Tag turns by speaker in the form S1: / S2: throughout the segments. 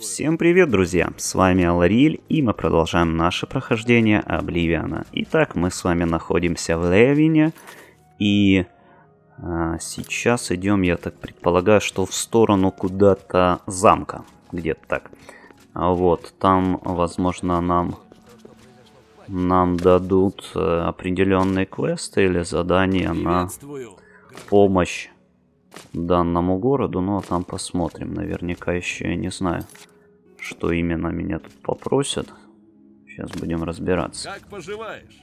S1: Всем привет, друзья! С вами Алариль, и мы продолжаем наше прохождение Обливиана. Итак, мы с вами находимся в Левине, и а, сейчас идем, я так предполагаю, что в сторону куда-то замка, где-то так. А вот, там, возможно, нам нам дадут э, определенные квесты или задания на помощь данному городу, но там посмотрим. Наверняка еще я не знаю, что именно меня тут попросят. Сейчас будем разбираться.
S2: Как поживаешь?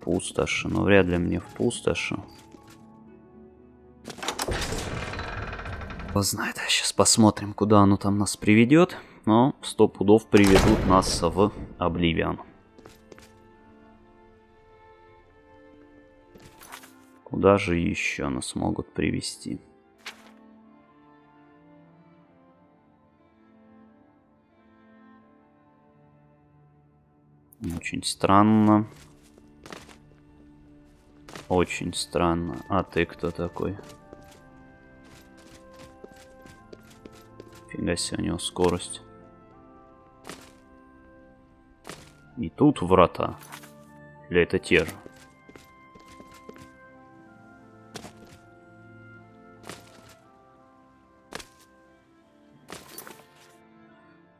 S1: Пустоши. Ну, вряд ли мне в пустоши. Кто знает. Сейчас посмотрим, куда оно там нас приведет. Но сто пудов приведут нас в Обливиан. Куда же еще нас могут привести? Очень странно. Очень странно. А ты кто такой? Фига себе, у него скорость. И тут врата. Или это те же?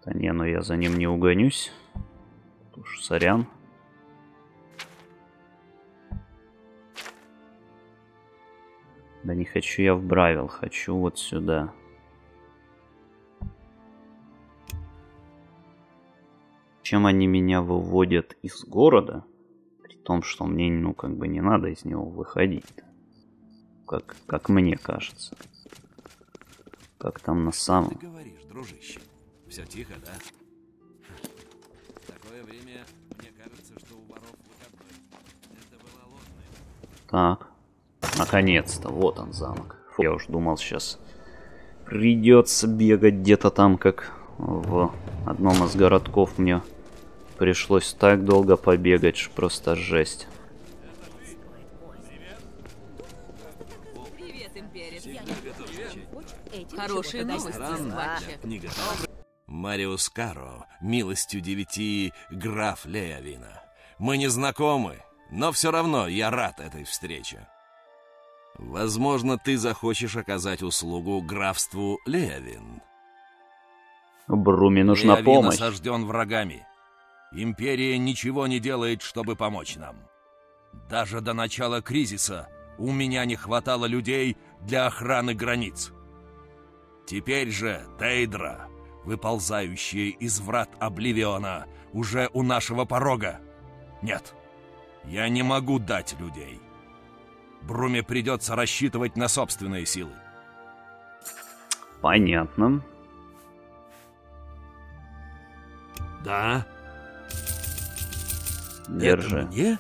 S1: Да не, ну я за ним не угонюсь. Уж сорян. Да не хочу я в Бравил, хочу вот сюда. Чем они меня выводят из города, при том, что мне, ну, как бы не надо из него выходить. Как, как мне кажется. Как там на самом...
S2: Ты говоришь, дружище. Все тихо, да? В такое время мне кажется, что у воров выходной. Это была ложная.
S1: Так. Наконец-то, вот он замок. Фу, я уж думал, сейчас придется бегать где-то там, как в одном из городков мне пришлось так долго побегать, что просто жесть.
S3: Привет. Хорошие новости, скватчик.
S2: Мариус Каро, милостью девяти, граф Леовина. Мы не знакомы, но все равно я рад этой встрече. Возможно, ты захочешь оказать услугу графству Леовин.
S1: Бруми нужна
S2: Леовин
S1: помощь.
S2: осажден врагами. Империя ничего не делает, чтобы помочь нам. Даже до начала кризиса у меня не хватало людей для охраны границ. Теперь же Тейдра, выползающие из врат Обливиона, уже у нашего порога. Нет, я не могу дать людей. Бруме придется рассчитывать на собственные силы.
S1: Понятно.
S2: Да?
S1: Держи.
S2: Это мне?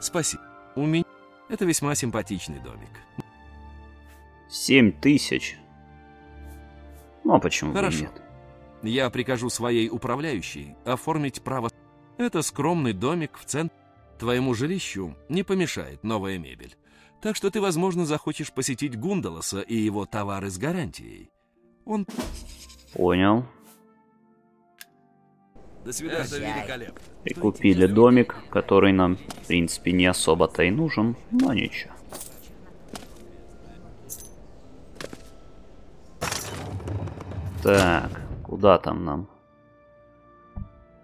S2: Спасибо. У меня... Это весьма симпатичный домик.
S1: Семь тысяч. Ну а почему бы
S2: Хорошо.
S1: нет?
S2: Я прикажу своей управляющей оформить право... Это скромный домик в центре. Твоему жилищу не помешает новая мебель. Так что ты, возможно, захочешь посетить Гундалоса и его товары с гарантией. Он...
S1: Понял.
S2: До свидания. Это великолепно.
S1: Прикупили домик, который нам, в принципе, не особо-то и нужен, но ничего. Так, куда там нам?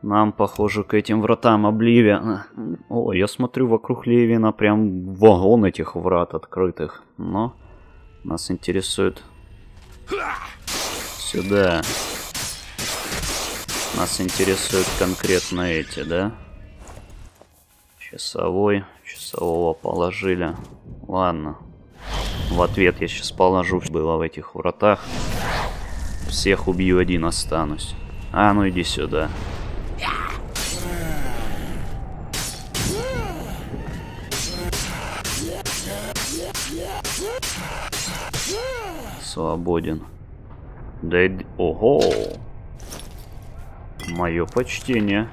S1: Нам, похоже, к этим вратам Обливия. О, я смотрю, вокруг Левина прям вагон этих врат открытых. Но нас интересует... Сюда. Нас интересуют конкретно эти, да? Часовой. Часового положили. Ладно. В ответ я сейчас положу, было в этих вратах. Всех убью, один останусь. А, ну иди сюда. Свободен. Да и... Ого! Мое почтение.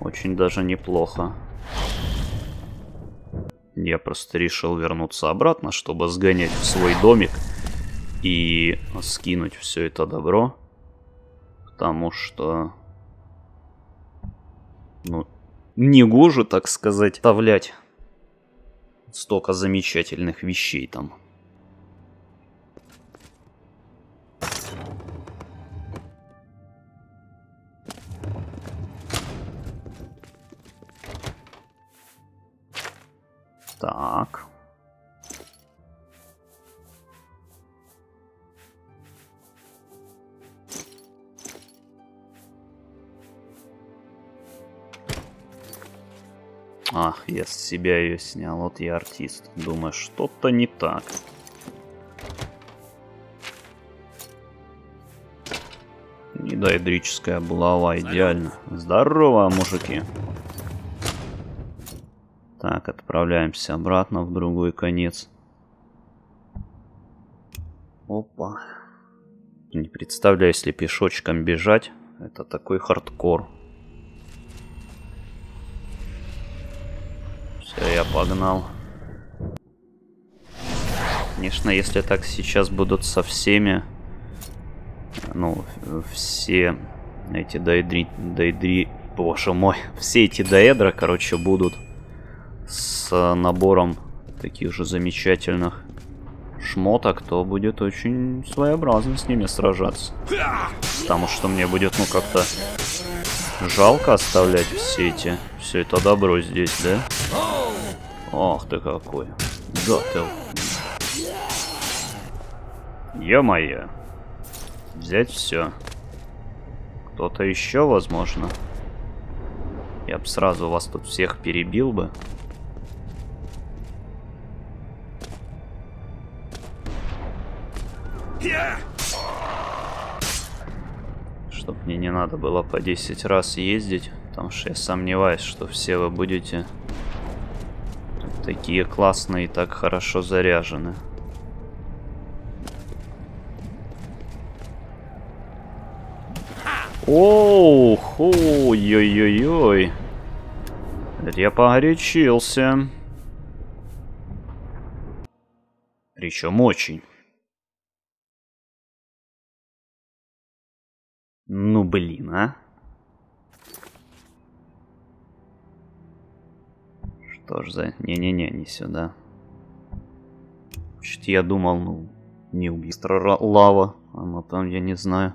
S1: Очень даже неплохо. Я просто решил вернуться обратно, чтобы сгонять в свой домик и скинуть все это добро. Потому что... Ну, не гоже, так сказать, оставлять столько замечательных вещей там. Так. Ах, я с себя ее снял, вот я артист. Думаю, что-то не так. Недоэдрическая булава, идеально. Здорово, мужики. Так, отправляемся обратно в другой конец. Опа. Не представляю, если пешочком бежать. Это такой хардкор. Все, я погнал. Конечно, если так сейчас будут со всеми, ну, все эти дайдри, дайдри, боже мой, все эти даэдра, короче, будут с набором таких же замечательных шмоток, то будет очень своеобразно с ними сражаться. Потому что мне будет, ну, как-то жалко оставлять все эти, все это добро здесь, да? Ох ты какой. Да ты... Ё-моё. Взять все. Кто-то еще, возможно. Я бы сразу вас тут всех перебил бы. Чтоб мне не надо было по 10 раз ездить, потому что я сомневаюсь, что все вы будете такие классные и так хорошо заряжены. Ох, ой-ой-ой. Я погорячился. Причем очень. Ну блин, а. Что ж за... Не-не-не, не сюда. Чуть я думал, ну, не убийство лава. Она там, я не знаю,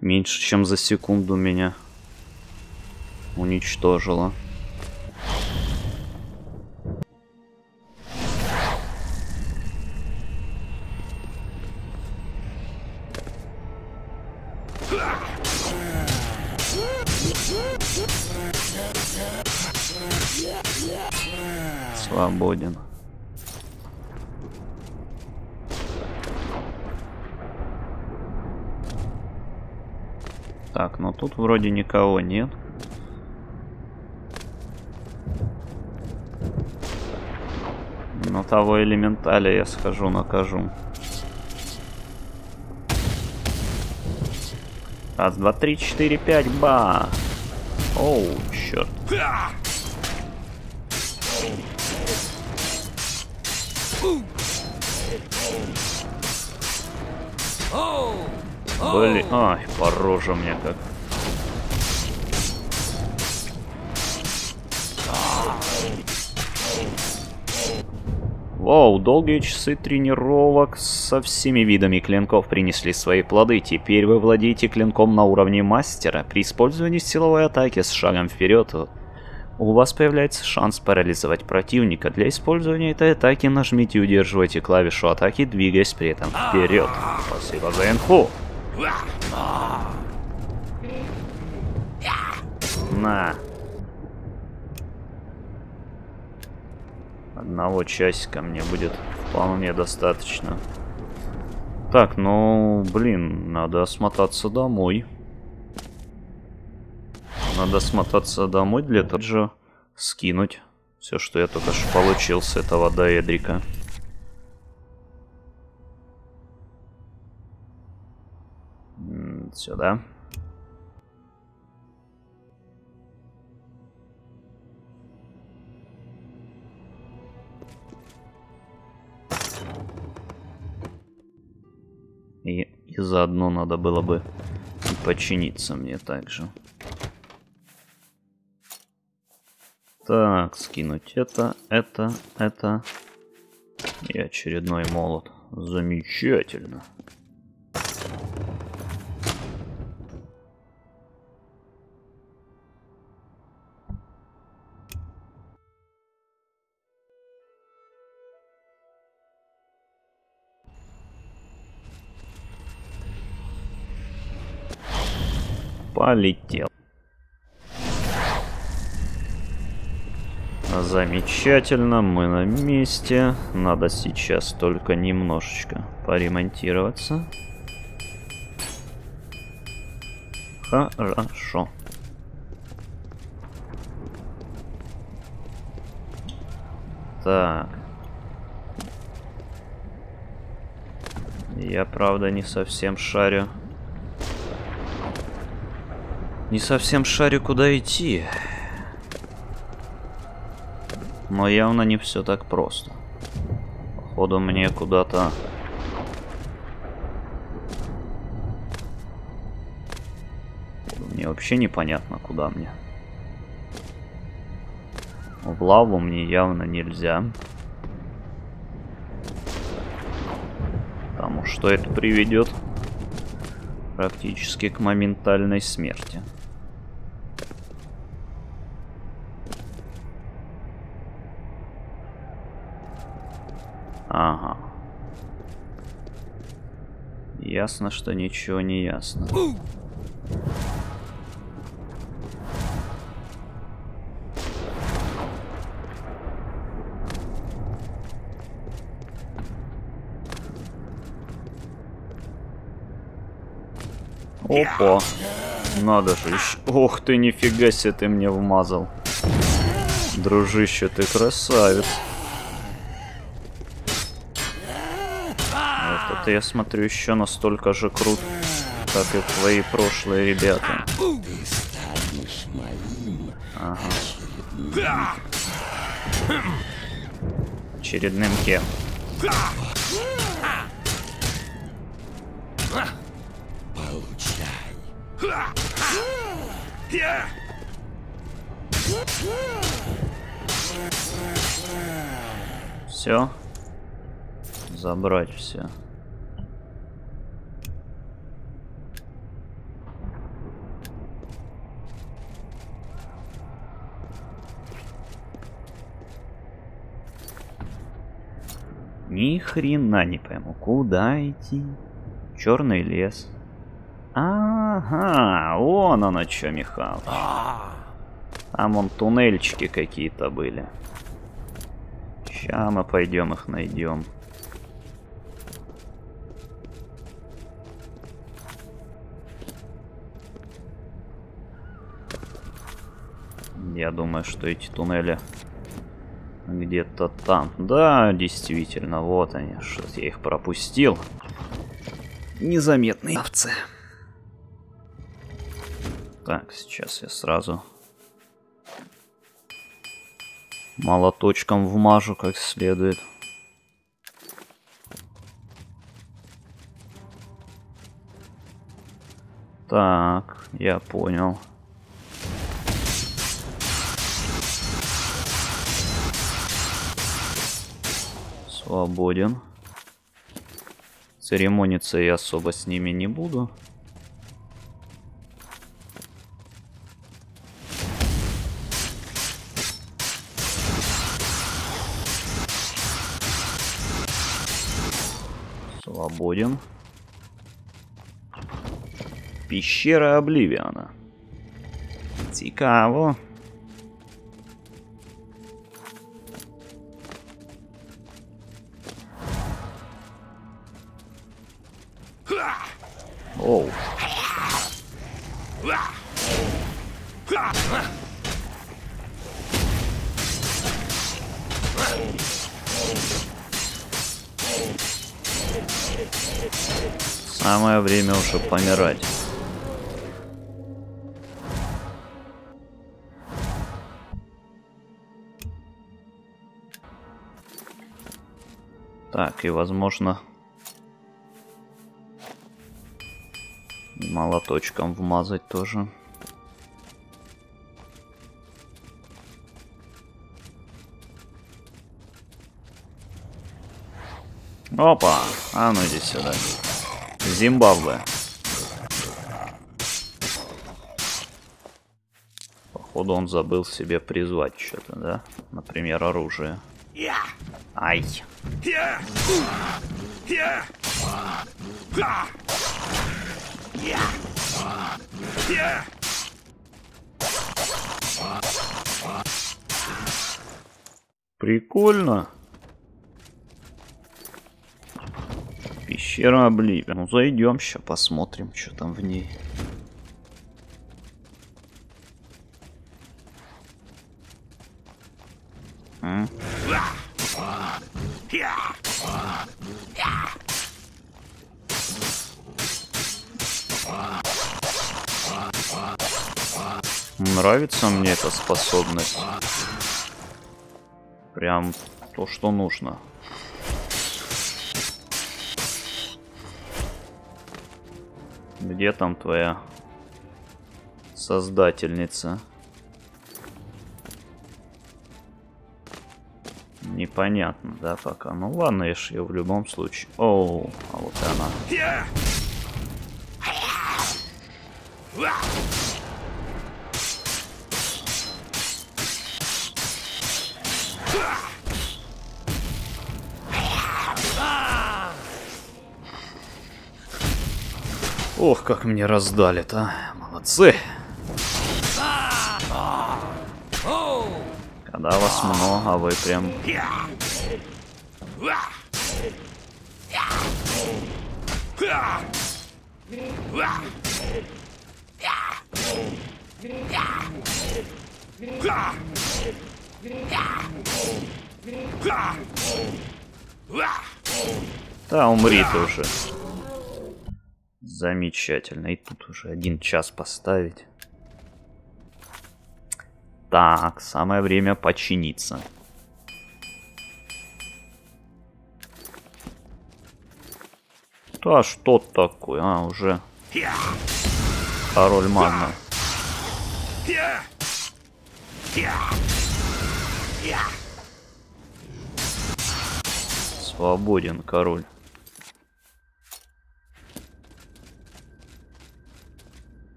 S1: меньше чем за секунду меня уничтожила. Вроде никого нет. Но того элементаля я схожу, накажу. Раз, два, три, четыре, пять, ба! Оу, черт. Блин, ай, по роже мне как. Вау, долгие часы тренировок со всеми видами клинков принесли свои плоды. Теперь вы владеете клинком на уровне мастера. При использовании силовой атаки с шагом вперед у вас появляется шанс парализовать противника. Для использования этой атаки нажмите и удерживайте клавишу атаки, двигаясь при этом вперед. Спасибо за инфу. На. Одного часика мне будет вполне достаточно. Так, ну, блин, надо смотаться домой. Надо смотаться домой для того же скинуть все, что я только что получил с этого доэдрика. Сюда. И заодно надо было бы и починиться мне также. Так, скинуть это, это, это. И очередной молот. Замечательно. Полетел. Замечательно, мы на месте. Надо сейчас только немножечко поремонтироваться. Хорошо. Так. Я, правда, не совсем шарю. Не совсем шарю, куда идти. Но явно не все так просто. Походу мне куда-то... Мне вообще непонятно, куда мне. В лаву мне явно нельзя. Потому что это приведет практически к моментальной смерти. Ага. Ясно, что ничего не ясно. Опа. Надо же. Ох ты, нифига себе ты мне вмазал. Дружище, ты красавец. Это я смотрю еще настолько же крут, как и твои прошлые ребята. Ага. Очередным кем. Все. Забрать все. Ни хрена не пойму, куда идти? Черный лес. Ага, вон оно что, Михал. Там вон туннельчики какие-то были. Сейчас мы пойдем их найдем. Я думаю, что эти туннели где-то там. Да, действительно, вот они. Что-то я их пропустил. Незаметные овцы. Так, сейчас я сразу молоточком вмажу как следует. Так, я понял. Свободен. Церемониться я особо с ними не буду. Свободен. Пещера Обливиана. Цікаво. Уже помирать. Так, и возможно Молоточком вмазать тоже. Опа! А ну иди сюда. Зимбабве. Походу он забыл себе призвать что-то, да? Например, оружие. Ай. Прикольно. Пещера Обливия. Ну зайдем сейчас, посмотрим, что там в ней. Нравится мне эта способность. Прям то, что нужно. Где там твоя создательница? Непонятно, да, пока. Ну ладно, я ж ее в любом случае. Оу, а вот и она. Ох, как мне раздали-то. Молодцы. Когда вас много, а вы прям... Да, умри ты уже. Замечательно. И тут уже один час поставить. Так, самое время починиться. Да что такое? А, уже король Магна. Свободен король.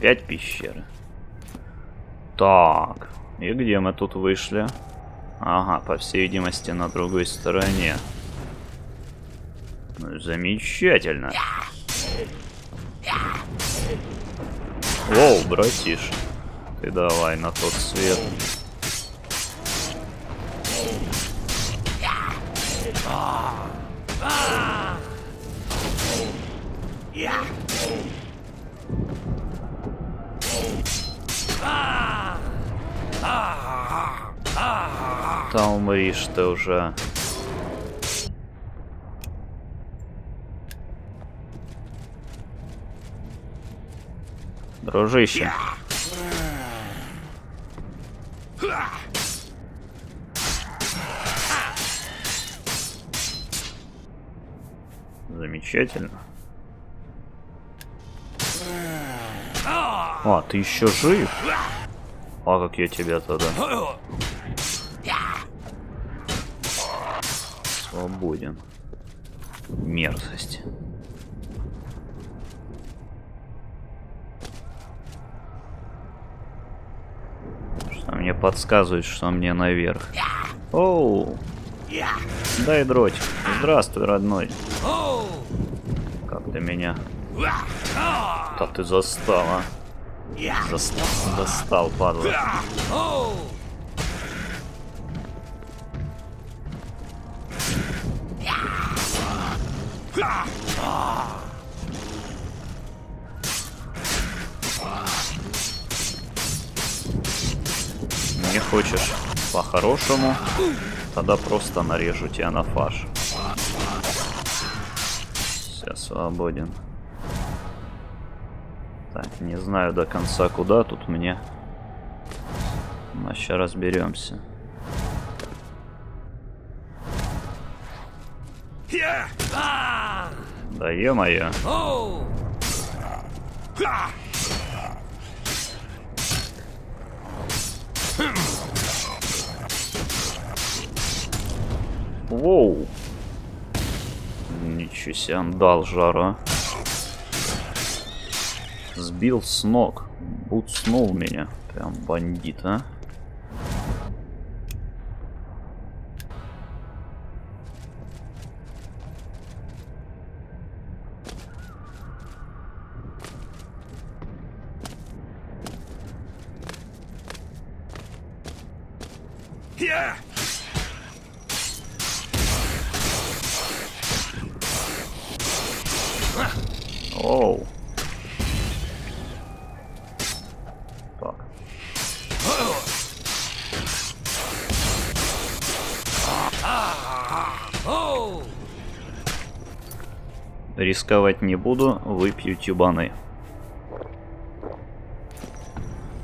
S1: Пять пещеры. Так, и где мы тут вышли? Ага, по всей видимости, на другой стороне. Ну, замечательно. Воу, братиш. Ты давай на тот свет. Да умришь ты уже. Дружище. Замечательно. А, ты еще жив? А как я тебя тогда? Свободен. Мерзость. Что мне подсказывает, что мне наверх. Оу! Дай дротик. Здравствуй, родной. Как ты меня... Да ты застал, Застал, достал, падла. Не хочешь по-хорошему, тогда просто нарежу тебя на фарш. Все, свободен. Не знаю до конца куда тут мне. Но сейчас разберемся.
S2: А!
S1: Да е-мое.
S2: Оу! Ха!
S1: Воу. Ничего себе, он дал жара. Сбил с ног. Буцнул меня. Прям бандит, а.
S2: Я!
S1: Оу. Рисковать не буду, выпью тюбаны.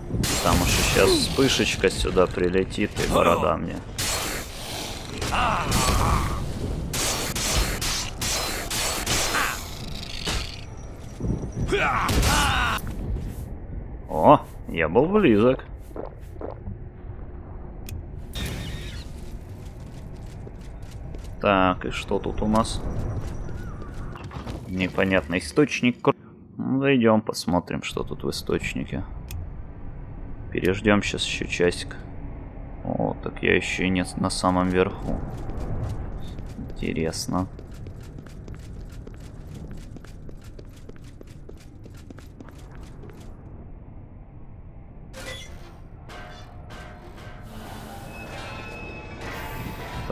S1: Потому что сейчас вспышечка сюда прилетит и борода мне. О, я был близок. Так, и что тут у нас? Непонятный источник. Зайдем, посмотрим, что тут в источнике. Переждем сейчас еще часик. О, так я еще и не с- на самом верху. Интересно.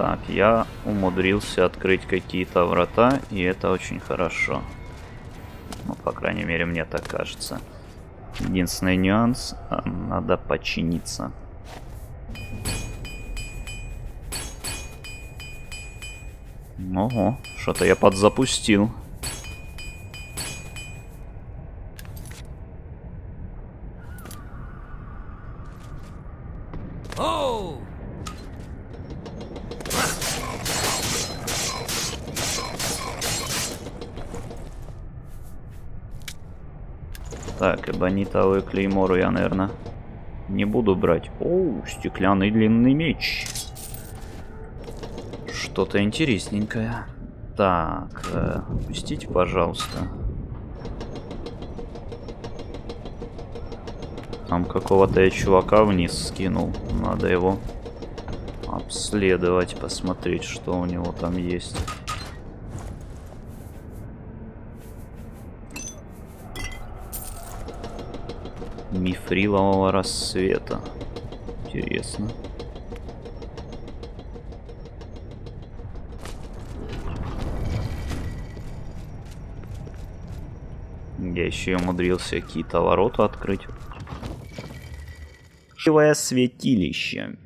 S1: Так, я умудрился открыть какие-то врата, и это очень хорошо. Ну, по крайней мере, мне так кажется. Единственный нюанс, а, надо починиться. Ого, что-то я подзапустил. Так, эбонитовую клеймору я, наверное, не буду брать. Оу, стеклянный длинный меч. Что-то интересненькое. Так, э, пустите, пожалуйста. Там какого-то я чувака вниз скинул. Надо его обследовать, посмотреть, что у него там есть. Мифрилового рассвета. Интересно. Я еще и умудрился какие-то ворота открыть. Живое святилище.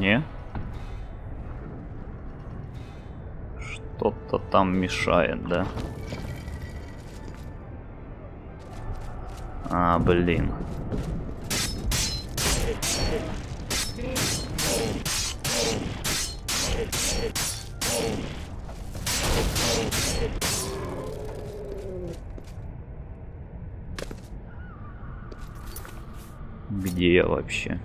S1: Не? Что-то там мешает, да? А, блин. Где я вообще?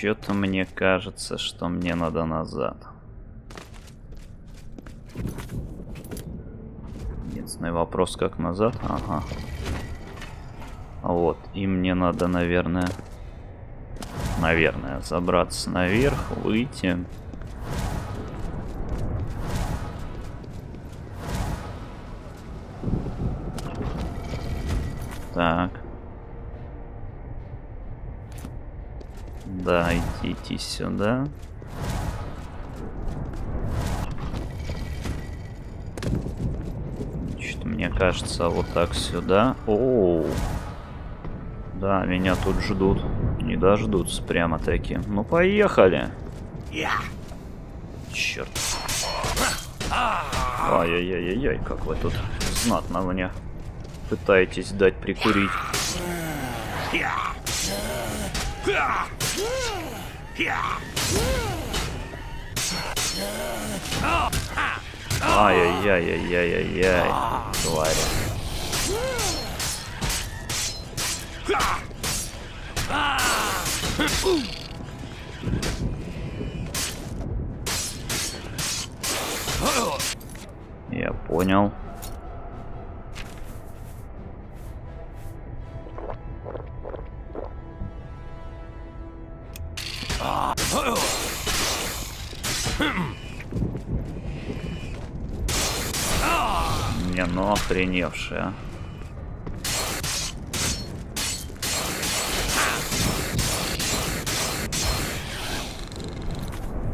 S1: Что-то мне кажется, что мне надо назад. Единственный вопрос, как назад? Ага. Вот, и мне надо, наверное... Наверное, забраться наверх, выйти. Сюда. Значит, мне кажется, вот так сюда. Оу. Да, меня тут ждут. Не дождутся прямо-таки. Ну, поехали. Черт. Ай-яй-яй-яй, как вы тут знатно мне пытаетесь дать прикурить. Ай-яй-яй-яй-яй-яй, тварь. Я понял. Не, ну охреневшая.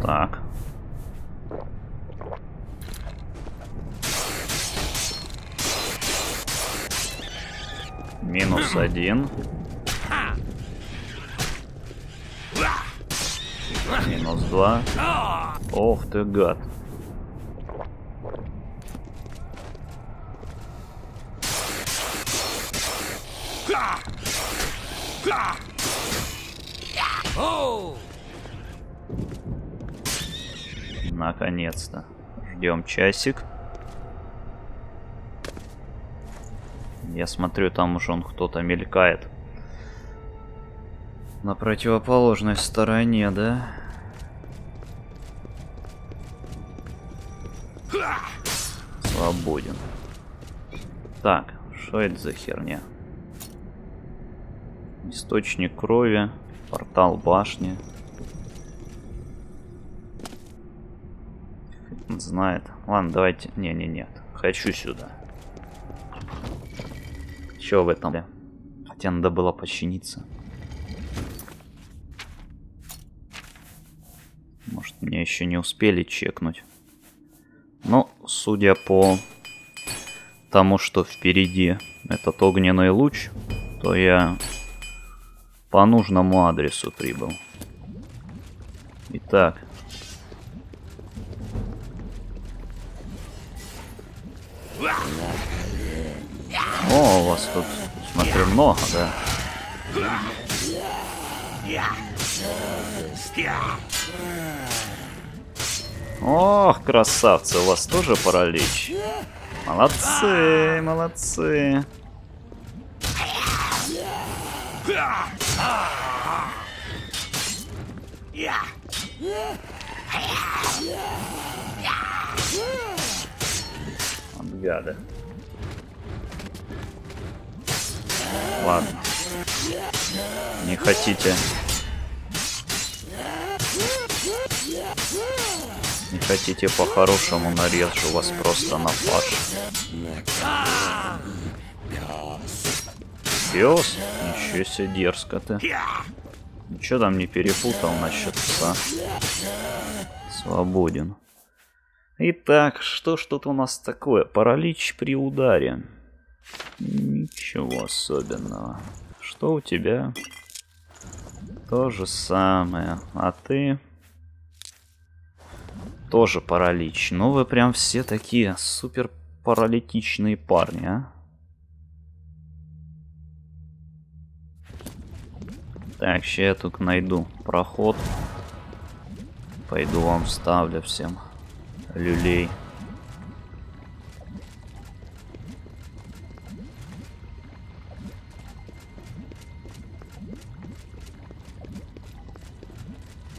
S1: Так. Минус один. Минус два. Ох ты гад. Наконец-то. Ждем часик. Я смотрю, там уже он кто-то мелькает. На противоположной стороне, да? Свободен. Так, что это за херня? Источник крови, портал башни. Знает. Ладно, давайте... Не-не-нет. Хочу сюда. Чё в этом? Хотя надо было починиться. Может, мне еще не успели чекнуть. Но, судя по тому, что впереди этот огненный луч, то я по нужному адресу прибыл. Итак. О, у вас тут, смотрю, много, да? Ох, красавцы, у вас тоже паралич. Молодцы, молодцы. Вот гады. Ладно. Не хотите. Не хотите по-хорошему нарежу вас просто на фарш. Пес? Ничего себе дерзко ты. Ничего там не перепутал насчет пса. Свободен. Итак, что тут у нас такое? Паралич при ударе. Ничего особенного. Что у тебя? То же самое. А ты? Тоже паралич. Ну вы прям все такие супер паралитичные парни, а? Так, сейчас я тут найду проход. Пойду вам вставлю всем люлей.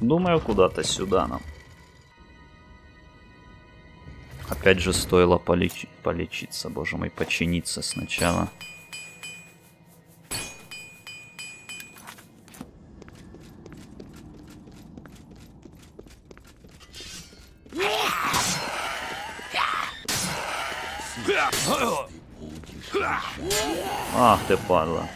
S1: Думаю, куда-то сюда нам. Опять же, стоило полечи полечиться, боже мой, починиться сначала. Ах ты падла.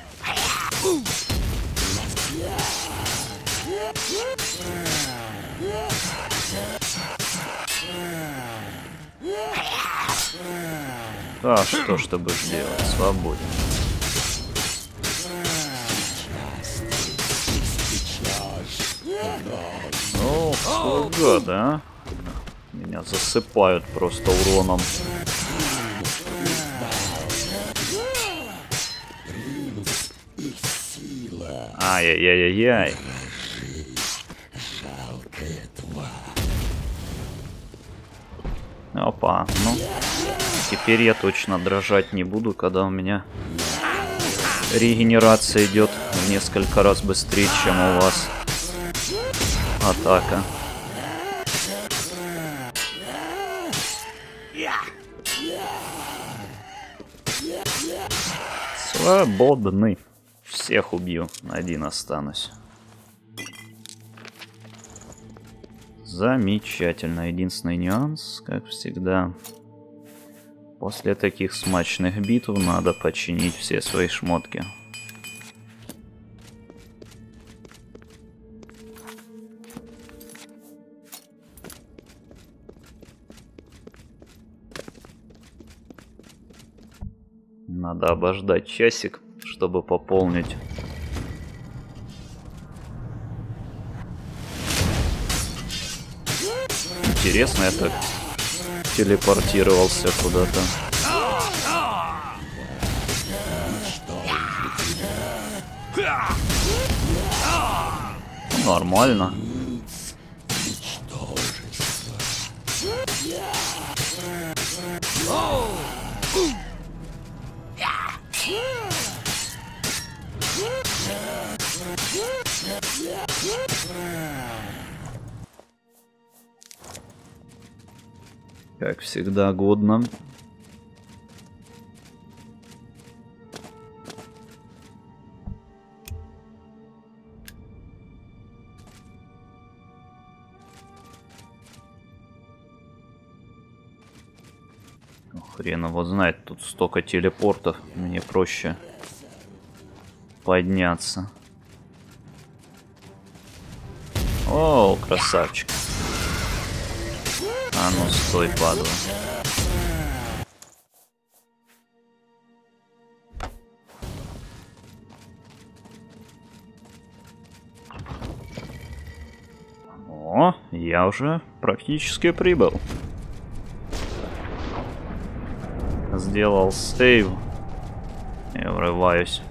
S1: А что ж ты будешь делать? Свободен. Ну, куда, да? Меня засыпают просто уроном. Ай-яй-яй-яй-яй. Опа, ну. Теперь я точно дрожать не буду, когда у меня регенерация идет в несколько раз быстрее, чем у вас атака. Свободны. Всех убью, один останусь. Замечательно. Единственный нюанс, как всегда. После таких смачных битв надо починить все свои шмотки. Надо обождать часик, чтобы пополнить Интересно, я так телепортировался куда-то. Нормально. Всегда, годно. Хрен его знает, тут столько телепортов, мне проще подняться. О, красавчик. А ну стой, падла. О, я уже практически прибыл. Сделал сейв. И врываюсь.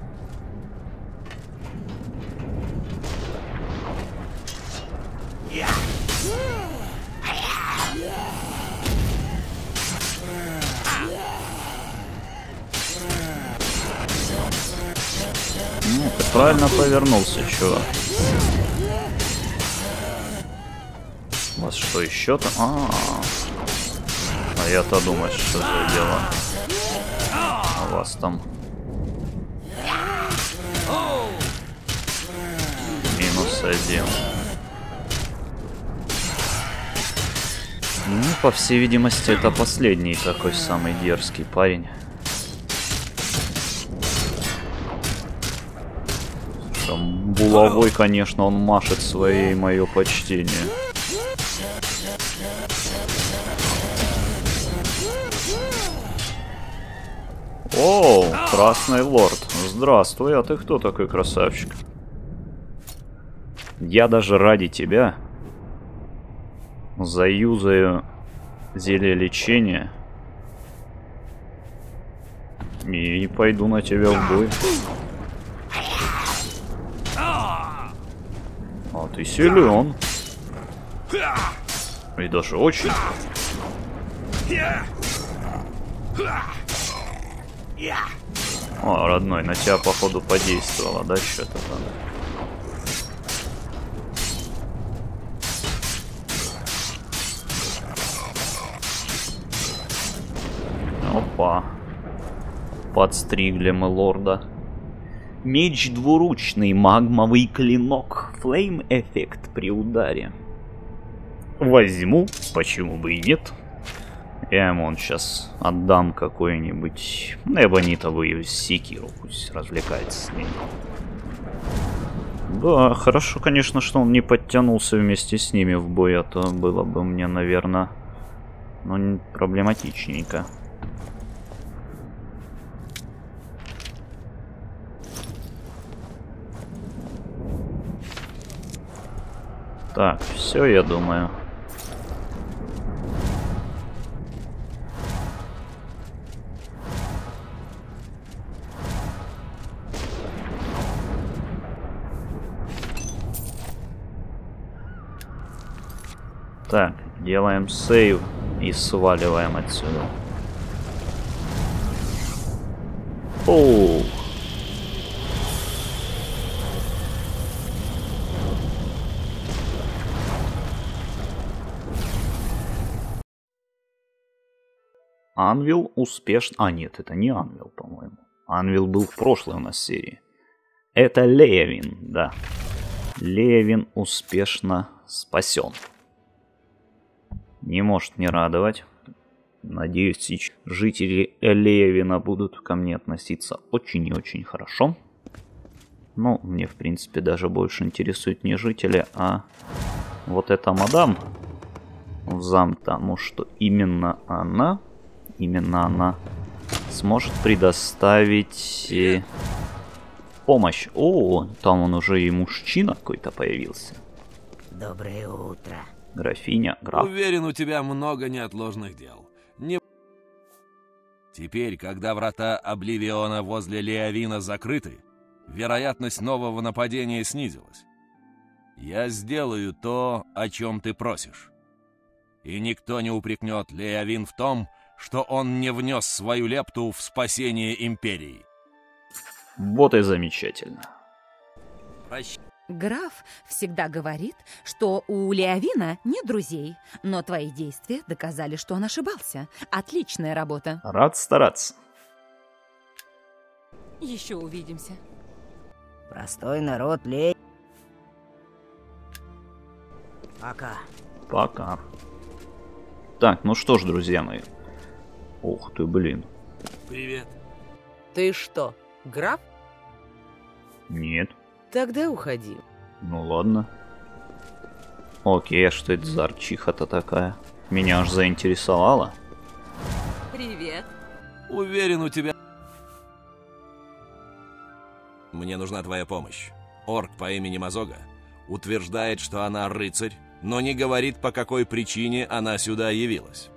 S1: Правильно повернулся, чувак. У вас что, еще там? А, -а, -а. а я-то думаю, что за дело. А у вас там... Минус один. Ну, по всей видимости, это последний такой самый дерзкий парень. Булавой, конечно, он машет своей мое почтение. О, Красный Лорд. Здравствуй, а ты кто такой красавчик? Я даже ради тебя заюзаю зелье лечения и пойду на тебя в бой. Ты силен. И даже очень. О, родной, на тебя походу подействовало, да, что-то там? Опа. Подстригли мы лорда. Меч двуручный, магмовый клинок, флейм-эффект при ударе. Возьму, почему бы и нет. Я ему он сейчас отдам какой-нибудь эбонитовую секиру, пусть развлекается с ней. Да, хорошо, конечно, что он не подтянулся вместе с ними в бой, а то было бы мне, наверное, ну, проблематичненько. Так, все, я думаю. Так, делаем сейв и сваливаем отсюда. Оу. Анвил успешно... А, нет, это не Анвил, по-моему. Анвил был в прошлой у нас серии. Это Левин, да. Левин успешно спасен. Не может не радовать. Надеюсь, жители Левина будут ко мне относиться очень и очень хорошо. Ну, мне, в принципе, даже больше интересуют не жители, а вот эта мадам в зам, потому что именно она именно она сможет предоставить помощь. О, там он уже и мужчина какой-то появился.
S4: Доброе утро.
S1: Графиня, граф.
S2: Уверен, у тебя много неотложных дел. Не... Теперь, когда врата Обливиона возле Леовина закрыты, вероятность нового нападения снизилась. Я сделаю то, о чем ты просишь. И никто не упрекнет Леовин в том, что он не внес свою лепту в спасение империи.
S1: Вот и замечательно.
S2: Прощ...
S5: Граф всегда говорит, что у Леовина нет друзей, но твои действия доказали, что он ошибался. Отличная работа.
S1: Рад стараться.
S5: Еще увидимся.
S4: Простой народ лей. Пока.
S1: Пока. Так, ну что ж, друзья мои. Ух ты, блин.
S2: Привет.
S6: Ты что, граф?
S1: Нет.
S6: Тогда уходи.
S1: Ну ладно. Окей, а что это за арчиха-то такая? Меня аж заинтересовало.
S5: Привет.
S2: Уверен, у тебя... Мне нужна твоя помощь. Орк по имени Мазога утверждает, что она рыцарь, но не говорит, по какой причине она сюда явилась.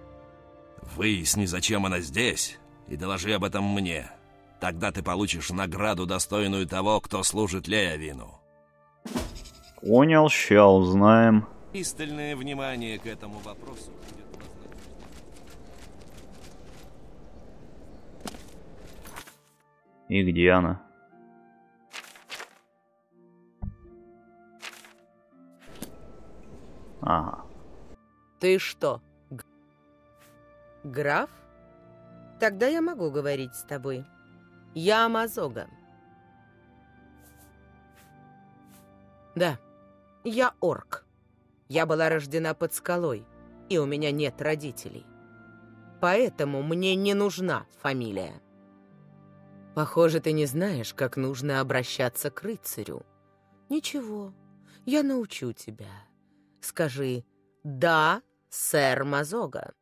S2: Выясни, зачем она здесь, и доложи об этом мне. Тогда ты получишь награду, достойную того, кто служит Леовину.
S1: Понял, ща узнаем.
S2: Пристальное внимание к этому вопросу.
S1: И где она? Ага.
S6: Ты что, граф? Тогда я могу говорить с тобой. Я Амазога. Да, я орк. Я была рождена под скалой, и у меня нет родителей. Поэтому мне не нужна фамилия. Похоже, ты не знаешь, как нужно обращаться к рыцарю. Ничего, я научу тебя. Скажи «Да, сэр Мазога».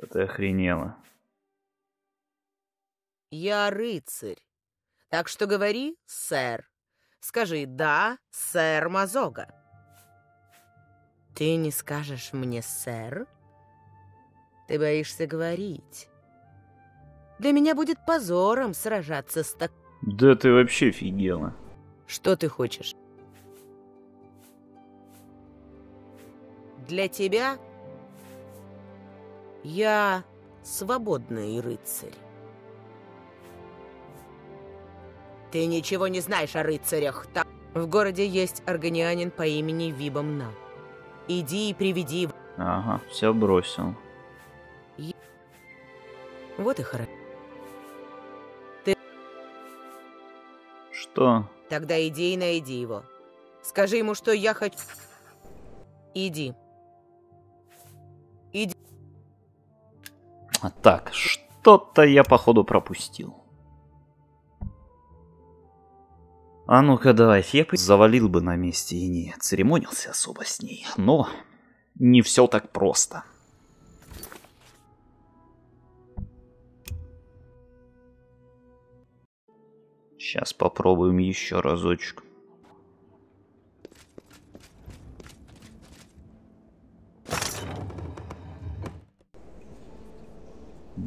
S1: Это охренело.
S6: Я рыцарь. Так что говори «сэр». Скажи «да, сэр Мазога». Ты не скажешь мне «сэр»? Ты боишься говорить. Для меня будет позором сражаться с так...
S1: Да ты вообще офигела.
S6: Что ты хочешь? Для тебя я свободный рыцарь. Ты ничего не знаешь о рыцарях. Та- В городе есть органианин по имени Вибомна. Иди и приведи его.
S1: Ага, все бросил.
S6: Вот и хорошо.
S1: Что?
S6: Тогда иди и найди его. Скажи ему, что я хочу... Иди. Иди.
S1: Так, что-то я походу пропустил. А ну-ка давай, бы завалил бы на месте и не церемонился особо с ней. Но не все так просто. Сейчас попробуем еще разочек.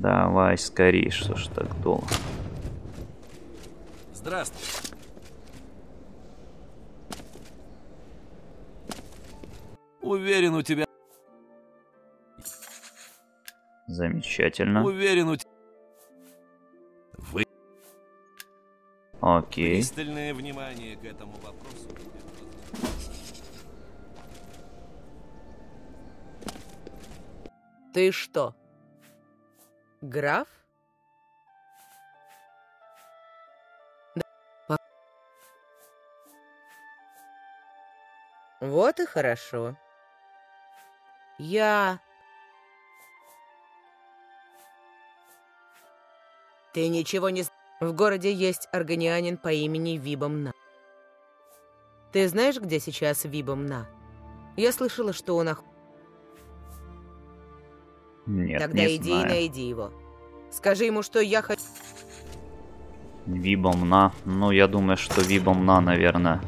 S1: Давай скорее, что ж так долго.
S2: Здравствуй. Уверен, у тебя...
S1: Замечательно.
S2: Уверен, у тебя... Вы
S1: Окей.
S2: пристальное внимание к этому вопросу.
S6: Ты что, граф? Вот и хорошо. Я... Ты ничего не... В городе есть органианин по имени Вибомна. Ты знаешь, где сейчас Вибомна? Я слышала, что он ох...
S1: Нет,
S6: Тогда
S1: не
S6: иди
S1: знаю.
S6: и найди его. Скажи ему, что я хочу...
S1: Вибомна. Ну, я думаю, что Вибомна, наверное,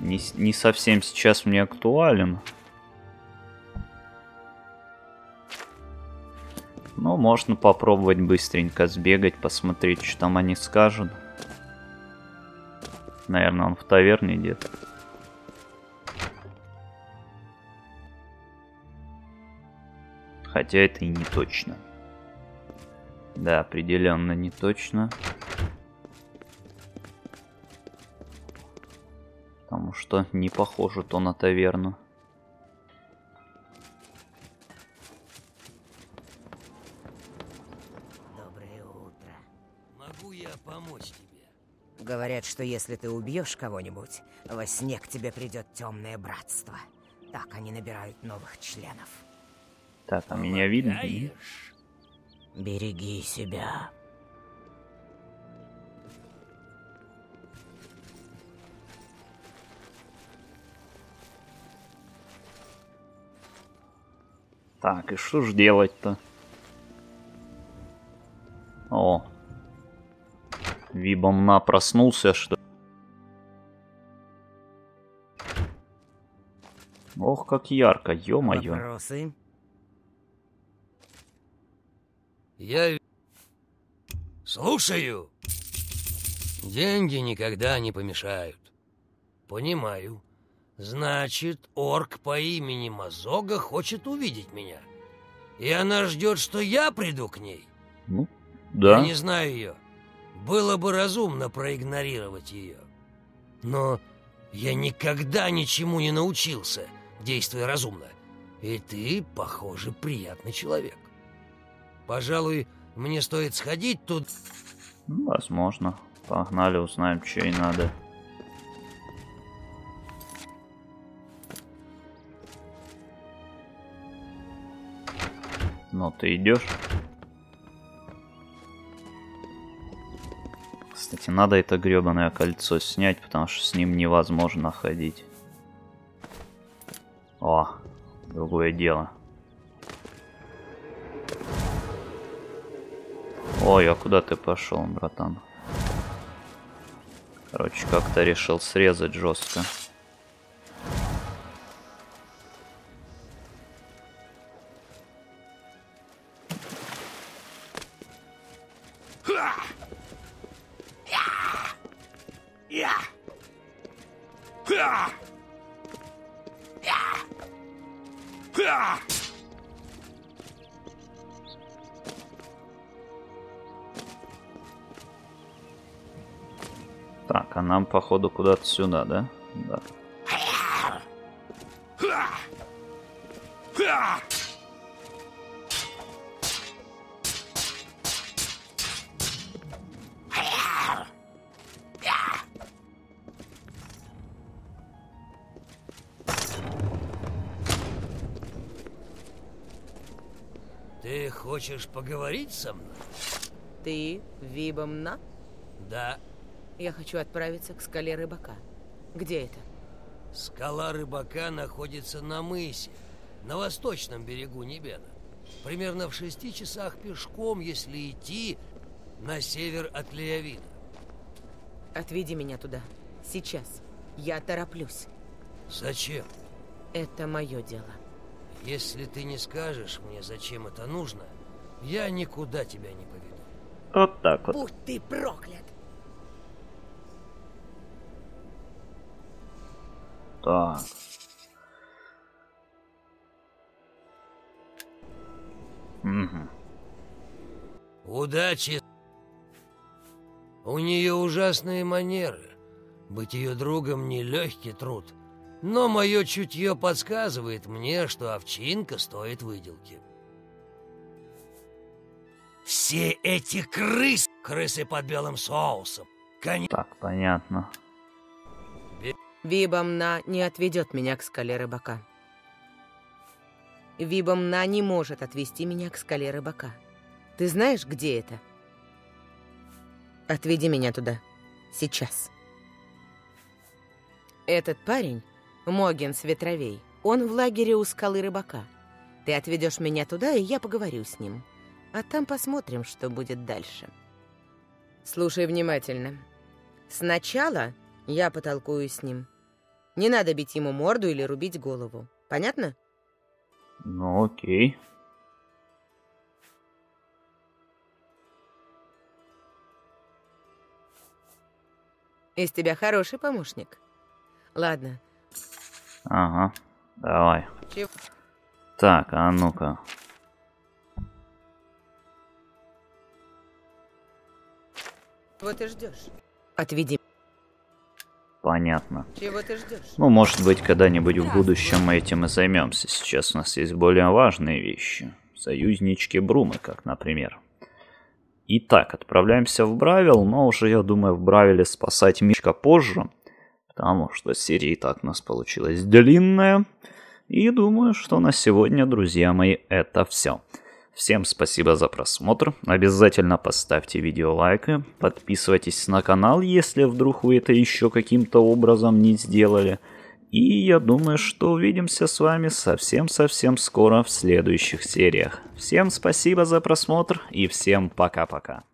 S1: не, не совсем сейчас мне актуален. Ну, можно попробовать быстренько сбегать, посмотреть, что там они скажут. Наверное, он в таверне где-то. Хотя это и не точно. Да, определенно не точно. Потому что не похоже то на таверну.
S4: Доброе утро.
S3: Могу я помочь тебе?
S4: Говорят, что если ты убьешь кого-нибудь, во сне к тебе придет темное братство. Так они набирают новых членов.
S1: Так, а меня видно?
S4: Береги себя.
S1: Так, и что ж делать-то? О. Вибомна проснулся, что Ох, как ярко, ё-моё.
S4: Вопросы?
S3: Я... Слушаю. Деньги никогда не помешают. Понимаю. Значит, орк по имени Мазога хочет увидеть меня. И она ждет, что я приду к ней.
S1: Ну,
S3: Я
S1: да.
S3: не знаю ее. Было бы разумно проигнорировать ее. Но я никогда ничему не научился, действуя разумно. И ты, похоже, приятный человек. Пожалуй, мне стоит сходить тут...
S1: Возможно. Погнали, узнаем, и надо. Ну, ты идешь? Кстати, надо это гребаное кольцо снять, потому что с ним невозможно ходить. О, другое дело. Ой, а куда ты пошел, братан? Короче, как-то решил срезать жестко. Нам, походу, куда-то сюда, да? Да.
S3: Ты хочешь поговорить со мной?
S6: Ты Вибомна?
S3: Да.
S6: Я хочу отправиться к скале рыбака. Где это?
S3: Скала рыбака находится на мысе, на восточном берегу Небена. Примерно в шести часах пешком, если идти на север от Леовина.
S6: Отведи меня туда. Сейчас. Я тороплюсь.
S3: Зачем?
S6: Это мое дело.
S3: Если ты не скажешь мне, зачем это нужно, Я никуда тебя не поведу.
S1: Вот так вот.
S4: Будь ты проклят!
S1: Так. Угу.
S3: Удачи. У нее ужасные манеры. Быть ее другом нелегкий труд. Но мое чутье подсказывает мне, что овчинка стоит выделки. Все эти крысы, крысы под белым соусом, конечно,
S1: Так, понятно.
S6: Вибамна не отведет меня к скале рыбака. Вибамна не может отвести меня к скале рыбака. Ты знаешь, где это? Отведи меня туда. Сейчас. Этот парень, Могин с ветровей, он в лагере у скалы рыбака. Ты отведешь меня туда, и я поговорю с ним. А там посмотрим, что будет дальше. Слушай внимательно. Сначала я потолкую с ним. Не надо бить ему морду или рубить голову. Понятно?
S1: Ну окей.
S6: Из тебя хороший помощник. Ладно.
S1: Ага. Давай.
S6: Чего?
S1: Так, а ну-ка.
S6: Чего ты ждешь? Отведи.
S1: Понятно.
S6: Чего ты ждешь?
S1: Ну, может быть, когда-нибудь в будущем мы этим и займемся. Сейчас у нас есть более важные вещи. Союзнички Брумы, как, например. Итак, отправляемся в Бравил, но уже, я думаю, в Бравиле спасать Мишка позже. Потому что серия и так у нас получилась длинная. И думаю, что на сегодня, друзья мои, это все. Всем спасибо за просмотр. Обязательно поставьте видео лайк. Подписывайтесь на канал, если вдруг вы это еще каким-то образом не сделали. И я думаю, что увидимся с вами совсем-совсем скоро в следующих сериях. Всем спасибо за просмотр и всем пока-пока.